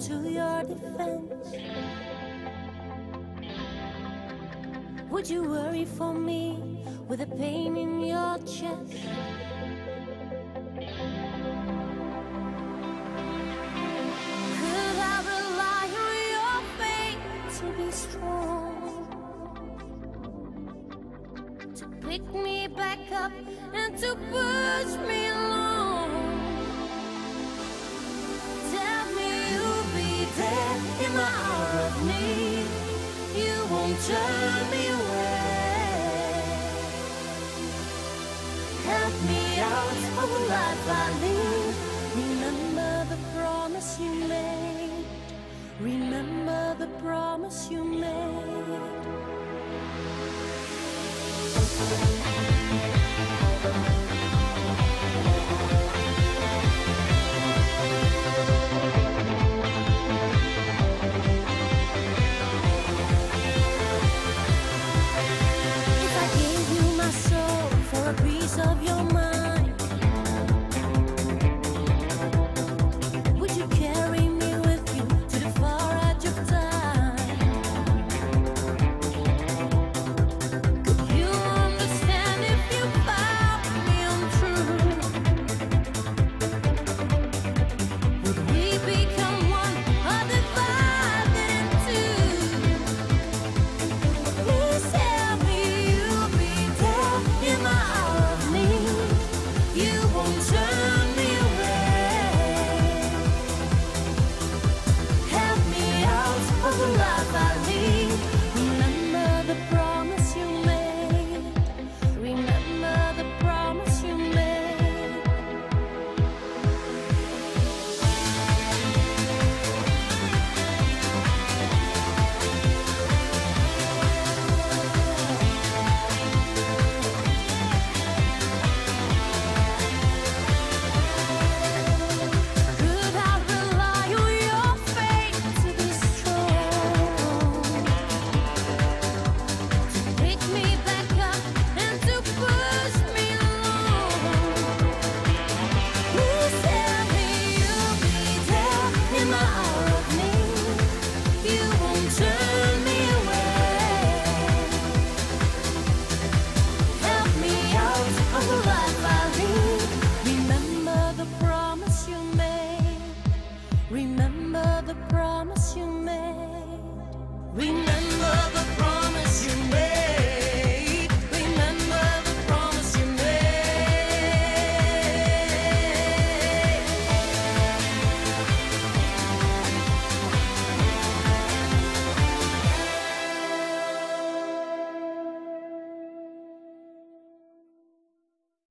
to your defense? Would you worry for me with a pain in your chest? Could I rely on your faith to be strong? To pick me back up and to push me along? Turn me away. Help me out the life I. Remember the promise you made. Remember the promise you made. Remember the promise you made. Remember the promise you made.